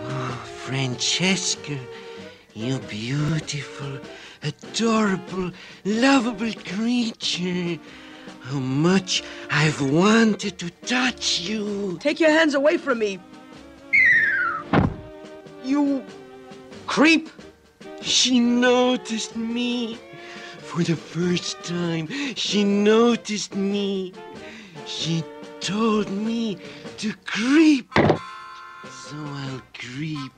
Oh, Francesca, you beautiful, adorable, lovable creature. How much I've wanted to touch you. Take your hands away from me. You creep. She noticed me. For the first time, she noticed me. She told me to creep. So I'll creep